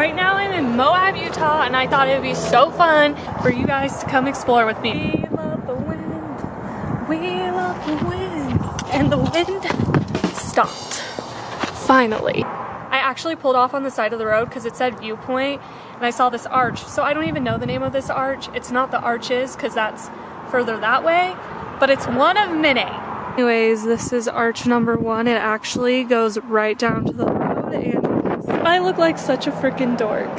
Right now I'm in Moab, Utah, and I thought it would be so fun for you guys to come explore with me. We love the wind, we love the wind, and the wind stopped. Finally. I actually pulled off on the side of the road because it said viewpoint, and I saw this arch. So I don't even know the name of this arch. It's not the arches because that's further that way, but it's one of many. Anyways, this is arch number one. It actually goes right down to the road and I look like such a freaking dork.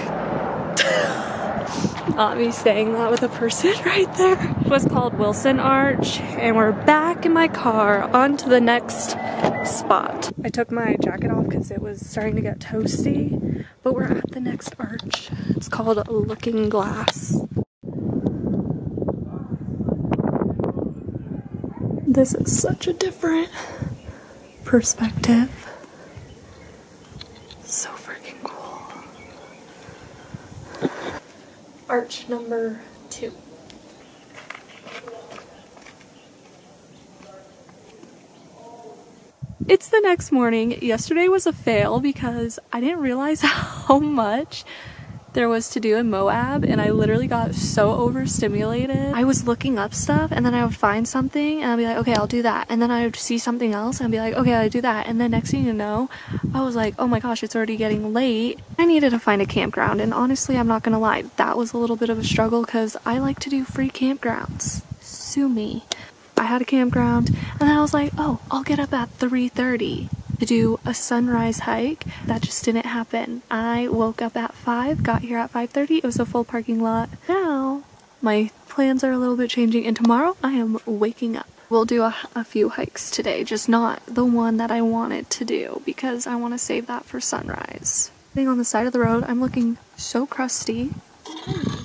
Not me saying that with a person right there. It was called Wilson Arch and we're back in my car on to the next spot. I took my jacket off because it was starting to get toasty, but we're at the next arch. It's called Looking Glass. This is such a different perspective. So freaking cool. Arch number two. It's the next morning. Yesterday was a fail because I didn't realize how much there was to do in Moab and I literally got so overstimulated. I was looking up stuff and then I would find something and I'd be like, okay, I'll do that. And then I would see something else and be like, okay, I'll do that. And then next thing you know, I was like, oh my gosh, it's already getting late. I needed to find a campground and honestly, I'm not gonna lie, that was a little bit of a struggle because I like to do free campgrounds. Sue me. I had a campground and then I was like, oh, I'll get up at 3.30 to do a sunrise hike. That just didn't happen. I woke up at 5, got here at 5.30. It was a full parking lot. Now, my plans are a little bit changing and tomorrow I am waking up. We'll do a, a few hikes today, just not the one that I wanted to do because I want to save that for sunrise. Sitting on the side of the road, I'm looking so crusty.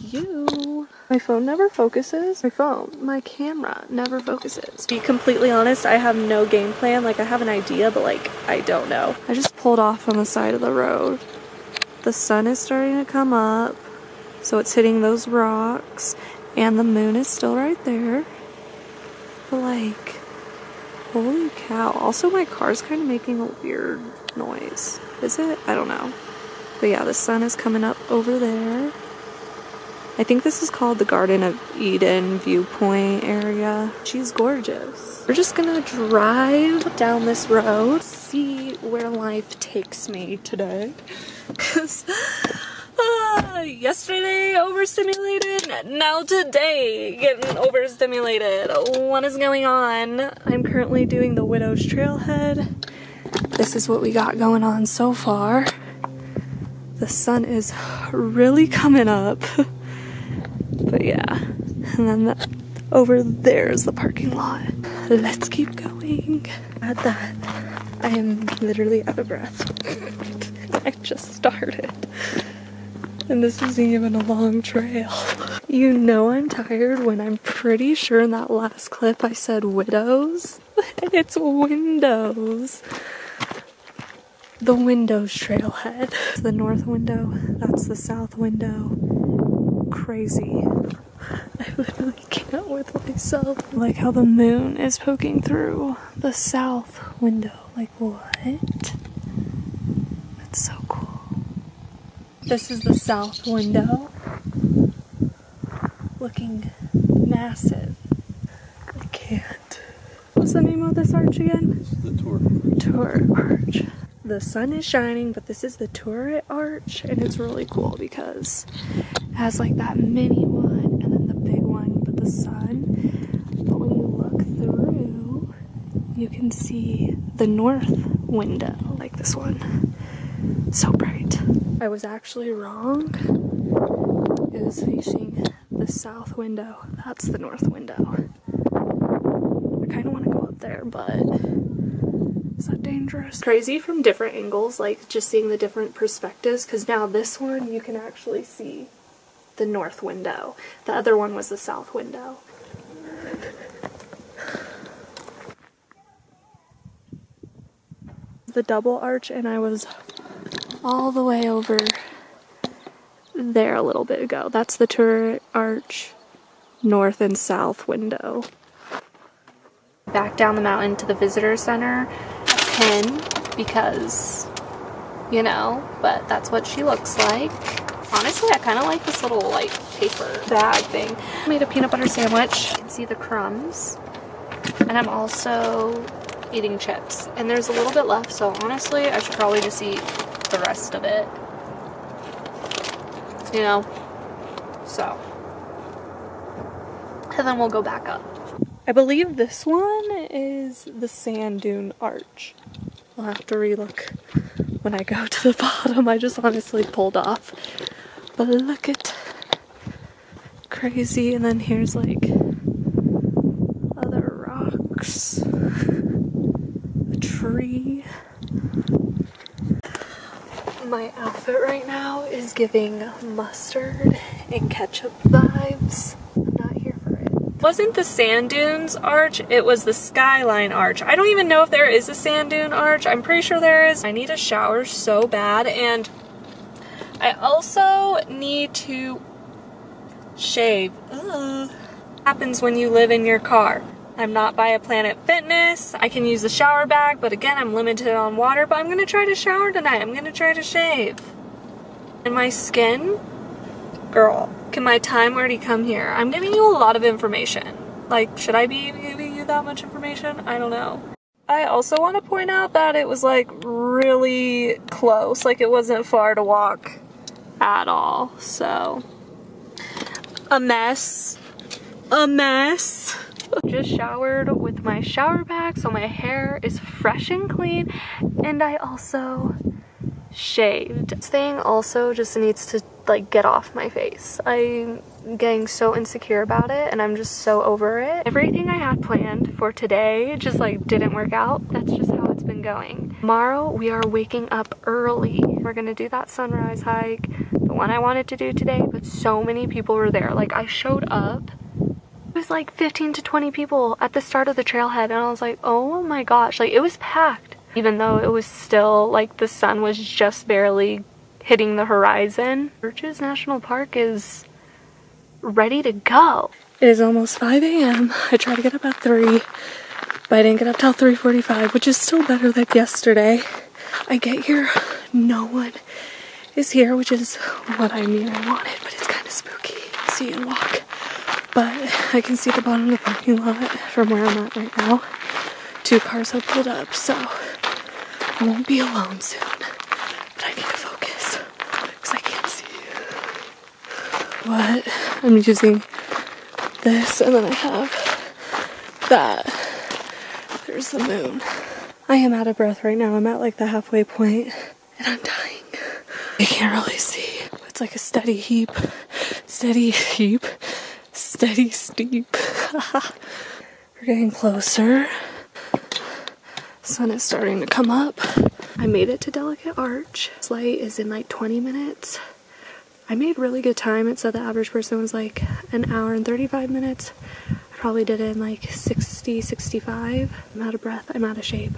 You. My phone never focuses. My phone, my camera never focuses. To be completely honest, I have no game plan. Like I have an idea, but like I don't know. I just pulled off on the side of the road. The sun is starting to come up, so it's hitting those rocks, and the moon is still right there. But like, holy cow. Also, my car's kind of making a weird noise. Is it? I don't know. But yeah, the sun is coming up over there. I think this is called the Garden of Eden viewpoint area. She's gorgeous. We're just gonna drive down this road, see where life takes me today. Cause uh, yesterday overstimulated, now today getting overstimulated. What is going on? I'm currently doing the Widow's Trailhead. This is what we got going on so far. The sun is really coming up. Yeah, and then the, over there is the parking lot. Let's keep going. At that, I am literally out of breath. I just started. And this isn't even a long trail. You know I'm tired when I'm pretty sure in that last clip I said widows. It's windows. The windows trailhead. The north window, that's the south window crazy. I literally can't with myself. Like how the moon is poking through the south window. Like what? That's so cool. This is the south window. Looking massive. I can't. What's the name of this arch again? This is the tour. Tour arch the sun is shining, but this is the turret arch, and it's really cool because it has like that mini one and then the big one, but the sun. But when you look through, you can see the north window, like this one. So bright. I was actually wrong. It was facing the south window. That's the north window. I kind of want to go up there, but is that dangerous? Crazy from different angles, like just seeing the different perspectives, because now this one you can actually see the north window. The other one was the south window. The double arch and I was all the way over there a little bit ago. That's the turret arch, north and south window. Back down the mountain to the visitor center pen because you know, but that's what she looks like. Honestly, I kind of like this little like paper bag thing. I made a peanut butter sandwich. You can see the crumbs. And I'm also eating chips. And there's a little bit left, so honestly, I should probably just eat the rest of it. You know? So. And then we'll go back up. I believe this one is the sand dune arch. I'll have to relook when I go to the bottom. I just honestly pulled off. But look at crazy and then here's like other rocks. A tree. My outfit right now is giving mustard and ketchup vibes. I'm not here for it. Wasn't the sand dunes arch, it was the skyline arch. I don't even know if there is a sand dune arch. I'm pretty sure there is. I need a shower so bad and I also need to shave. Ugh. Happens when you live in your car. I'm not by a Planet Fitness. I can use the shower bag, but again, I'm limited on water, but I'm gonna try to shower tonight. I'm gonna try to shave. And my skin, girl, can my time already come here? I'm giving you a lot of information. Like, should I be giving you that much information? I don't know. I also want to point out that it was like really close. Like it wasn't far to walk at all. So, a mess. A mess. Just showered with my shower bag so my hair is fresh and clean and I also shaved. This thing also just needs to like get off my face. I'm getting so insecure about it and I'm just so over it. Everything I had planned for today just like didn't work out. That's just how it's been going. Tomorrow we are waking up early. We're gonna do that sunrise hike, the one I wanted to do today, but so many people were there. Like I showed up it was like 15 to 20 people at the start of the trailhead and I was like, oh my gosh, like it was packed. Even though it was still like the sun was just barely hitting the horizon. Arches National Park is ready to go. It is almost 5 a.m. I tried to get up at 3, but I didn't get up till 3.45, which is still better than yesterday. I get here, no one is here, which is what I mean I wanted, but it's kind of spooky. See and walk. But I can see the bottom of the parking lot from where I'm at right now. Two cars have pulled up, so I won't be alone soon. But I need to focus because I can't see. What? I'm using this, and then I have that. There's the moon. I am out of breath right now. I'm at like the halfway point, and I'm dying. I can't really see. It's like a steady heap, steady heap steady steep. We're getting closer. Sun is starting to come up. I made it to Delicate Arch. Flight is in like 20 minutes. I made really good time. It said the average person was like an hour and 35 minutes. I probably did it in like 60, 65. I'm out of breath. I'm out of shape.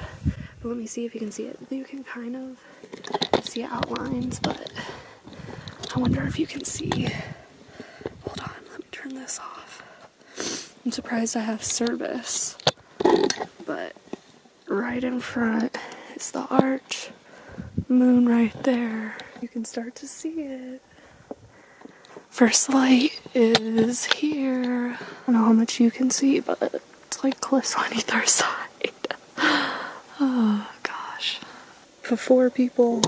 But let me see if you can see it. You can kind of see outlines, but I wonder if you can see Hold on. Let me turn this off. I'm surprised I have service. But right in front is the arch. Moon right there. You can start to see it. First light is here. I don't know how much you can see, but it's like cliffs on either side. Oh gosh. Before people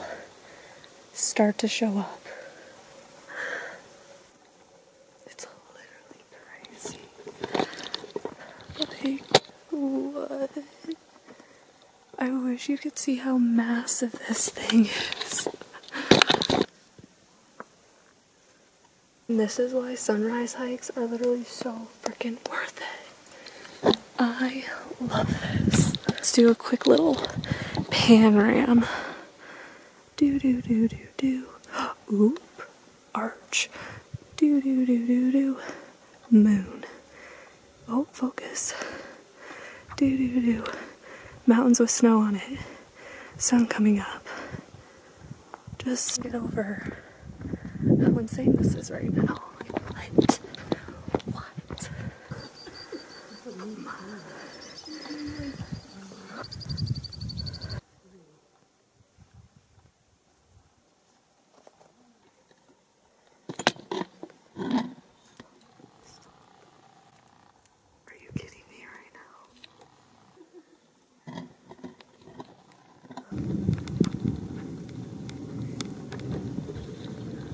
start to show up, It's literally crazy. Like, what? I wish you could see how massive this thing is. This is why sunrise hikes are literally so freaking worth it. I love this. Let's do a quick little panorama. Do do do do do. Oop. Arch. Do do do do do. Moon. Oh, focus. Do do do. Mountains with snow on it. Sun coming up. Just get over how insane this is right now. What? What?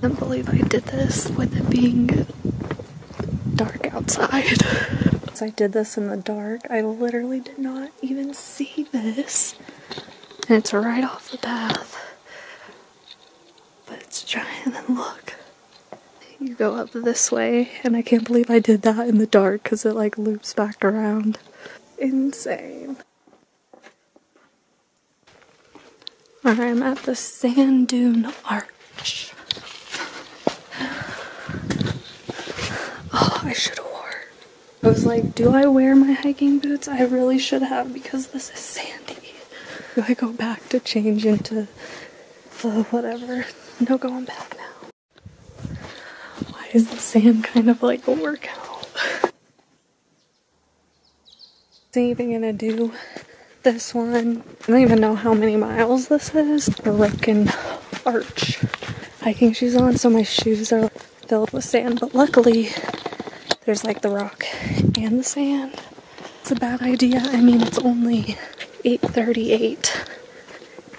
Can't believe I did this with it being dark outside. so I did this in the dark. I literally did not even see this. And it's right off the path. But it's giant and look. You go up this way and I can't believe I did that in the dark because it like loops back around. Insane. Alright, I'm at the sand dune arch. Oh, I should have wore. I was like, do I wear my hiking boots? I really should have because this is sandy. Do I go back to change into uh, whatever? No going back now. Why is the sand kind of like a workout? Is even gonna do this one? I don't even know how many miles this is. Broken arch hiking shoes on, so my shoes are filled with sand, but luckily there's like the rock and the sand. It's a bad idea. I mean, it's only 8.38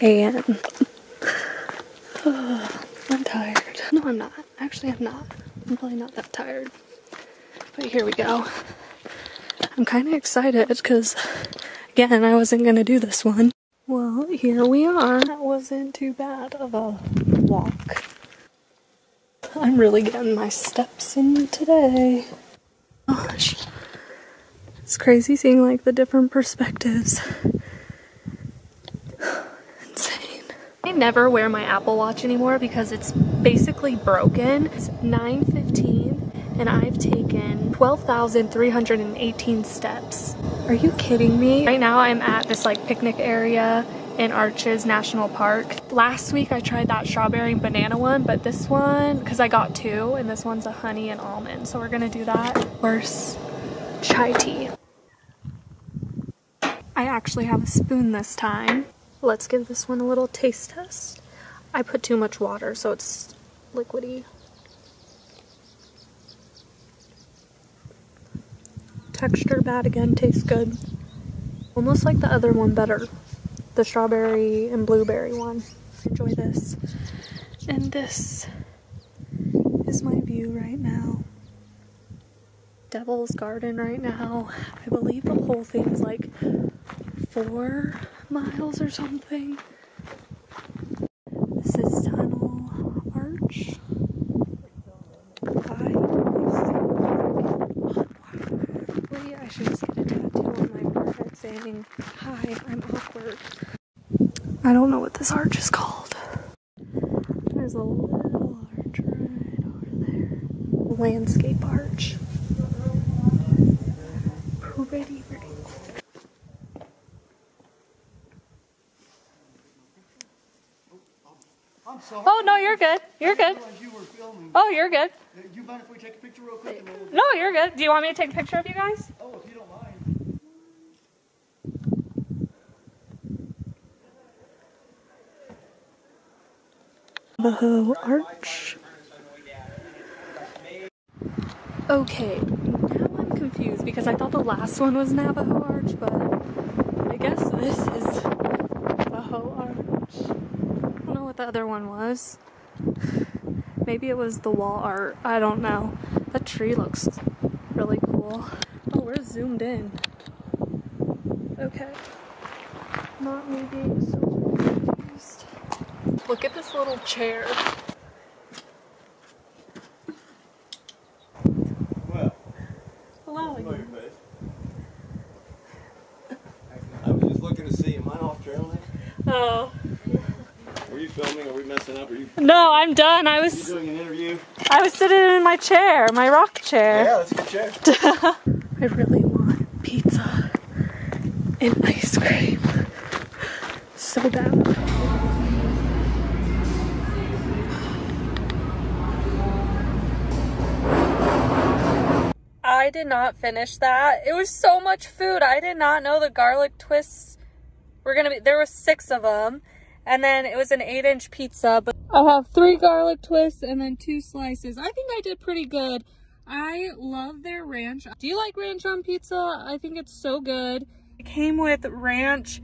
a.m. I'm tired. No, I'm not. Actually, I'm not. I'm probably not that tired. But here we go. I'm kind of excited because, again, I wasn't going to do this one. Well, here we are. That wasn't too bad of a walk. I'm really getting my steps in today gosh. It's crazy seeing like the different perspectives. Insane. I never wear my Apple Watch anymore because it's basically broken. It's 9.15 and I've taken 12,318 steps. Are you kidding me? Right now I'm at this like picnic area in Arches National Park. Last week I tried that strawberry and banana one, but this one, because I got two, and this one's a honey and almond, so we're gonna do that. Worse, chai tea. I actually have a spoon this time. Let's give this one a little taste test. I put too much water, so it's liquidy. Texture bad again, tastes good. Almost like the other one better the strawberry and blueberry one. Enjoy this. And this is my view right now. Devil's Garden right now. I believe the whole thing is like four miles or something. This is Tunnel Arch. Hi. I should just get a tattoo on my forehead saying, Hi, I'm awkward. I don't know what this arch is called. There's a little arch right over there. Landscape arch. Pretty, pretty. I'm sorry. Oh no, you're good. You're good. You oh, you're good. You mind if we take a picture real quick? No, you're good. Do you want me to take a picture of you guys? Oh, if you don't mind. Navajo Arch. Okay, now I'm confused because I thought the last one was Navajo Arch, but I guess this is Navajo Arch. I don't know what the other one was. Maybe it was the wall art. I don't know. That tree looks really cool. Oh, we're zoomed in. Okay. Not me being so. Look at this little chair. Well, Hello again. I was just looking to see, am I off trail now? Oh. Were you filming? Are we messing up? Are you, No, I'm done. I was doing an interview? I was sitting in my chair, my rock chair. Yeah, that's a good chair. I really want pizza and ice cream. I did not finish that. It was so much food. I did not know the garlic twists were gonna be, there was six of them. And then it was an eight inch pizza, but I have three garlic twists and then two slices. I think I did pretty good. I love their ranch. Do you like ranch on pizza? I think it's so good. It came with ranch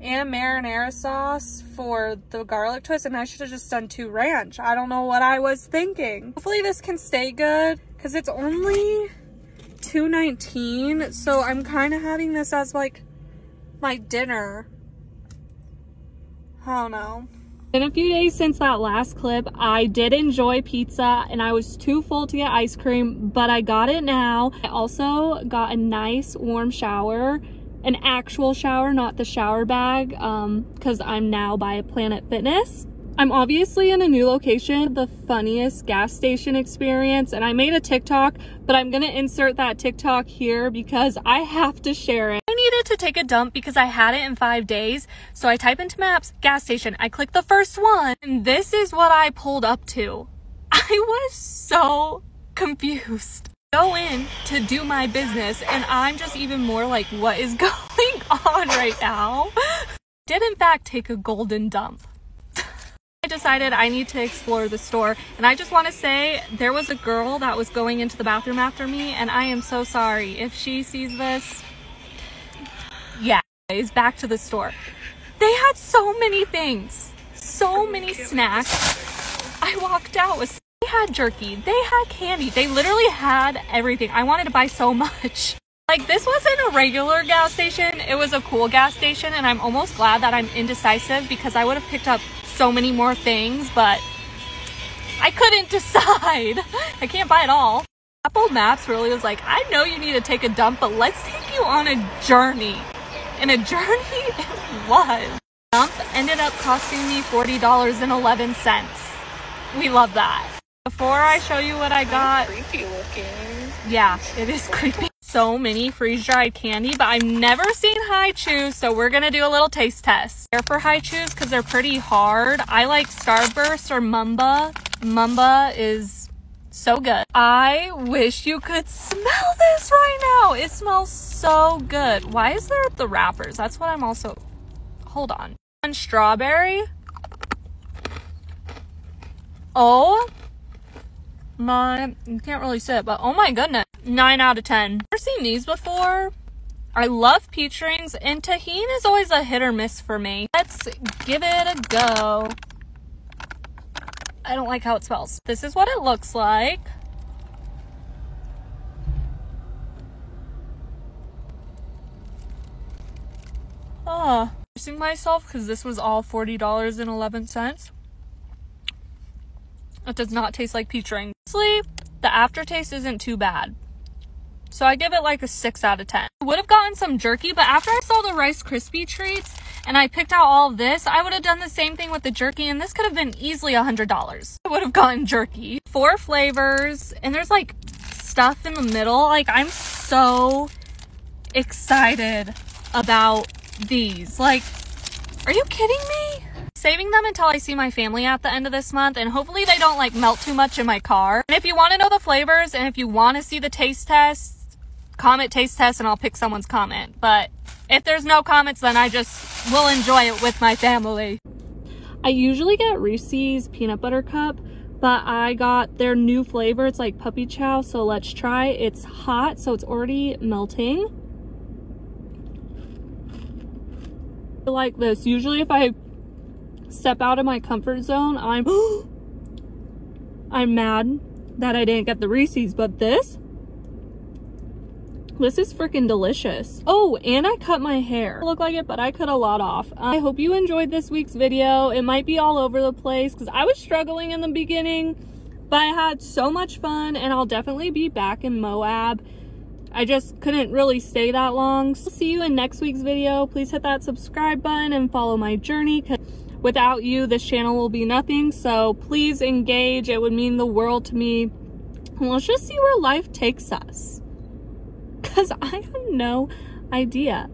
and marinara sauce for the garlic twist and I should have just done two ranch. I don't know what I was thinking. Hopefully this can stay good because it's only 2.19 so I'm kind of having this as like my dinner. I don't know. In a few days since that last clip, I did enjoy pizza and I was too full to get ice cream, but I got it now. I also got a nice warm shower an actual shower, not the shower bag, because um, I'm now by Planet Fitness. I'm obviously in a new location, the funniest gas station experience, and I made a TikTok, but I'm gonna insert that TikTok here because I have to share it. I needed to take a dump because I had it in five days, so I type into maps, gas station, I click the first one, and this is what I pulled up to. I was so confused go in to do my business and I'm just even more like what is going on right now did in fact take a golden dump decided I need to explore the store and I just want to say there was a girl that was going into the bathroom after me and I am so sorry if she sees this yeah is back to the store they had so many things so many snacks I walked out with they had jerky, they had candy, they literally had everything. I wanted to buy so much. Like this wasn't a regular gas station, it was a cool gas station and I'm almost glad that I'm indecisive because I would have picked up so many more things, but I couldn't decide. I can't buy it all. Apple Maps really was like, I know you need to take a dump, but let's take you on a journey. And a journey it was. Dump ended up costing me $40.11. We love that. Before I show you what I got, creepy looking. Yeah, it is creepy. So many freeze-dried candy, but I've never seen Hi-Chews, so we're gonna do a little taste test. Here for Hi-Chews because they're pretty hard. I like Starburst or Mamba. Mamba is so good. I wish you could smell this right now. It smells so good. Why is there the wrappers? That's what I'm also, hold on. And strawberry. Oh my, you can't really see it, but oh my goodness. 9 out of 10. Never seen these before. I love peach rings, and Tajín is always a hit or miss for me. Let's give it a go. I don't like how it smells. This is what it looks like. Ah, oh, I'm myself because this was all $40.11. It does not taste like peach ring. Honestly, the aftertaste isn't too bad. So I give it like a 6 out of 10. I would have gotten some jerky, but after I saw the Rice Krispie treats and I picked out all this, I would have done the same thing with the jerky and this could have been easily a $100. I would have gotten jerky. Four flavors and there's like stuff in the middle. Like I'm so excited about these. Like, are you kidding me? Saving them until I see my family at the end of this month and hopefully they don't like melt too much in my car. And if you want to know the flavors and if you want to see the taste tests, comment taste test and I'll pick someone's comment. But if there's no comments, then I just will enjoy it with my family. I usually get Reese's peanut butter cup, but I got their new flavor. It's like puppy chow, so let's try. It's hot, so it's already melting. like this. Usually if I step out of my comfort zone, I'm I'm mad that I didn't get the Reese's, but this this is freaking delicious. Oh, and I cut my hair. Look like it, but I cut a lot off. I hope you enjoyed this week's video. It might be all over the place because I was struggling in the beginning, but I had so much fun and I'll definitely be back in Moab. I just couldn't really stay that long. So see you in next week's video. Please hit that subscribe button and follow my journey. Without you, this channel will be nothing. So please engage. It would mean the world to me. And let's just see where life takes us. Because I have no idea.